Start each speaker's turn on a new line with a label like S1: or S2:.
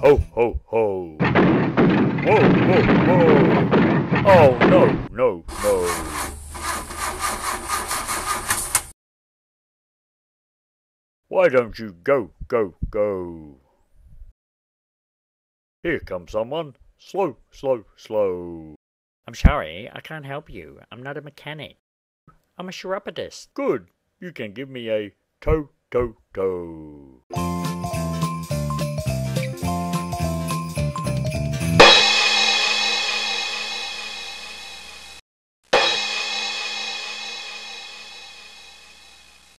S1: Ho, ho, ho. Whoa, whoa, whoa. Oh, no, no, no. Why don't you go, go, go? Here comes someone. Slow, slow, slow.
S2: I'm sorry, I can't help you. I'm not a mechanic. I'm a chiropodist.
S1: Good. You can give me a toe, toe, toe.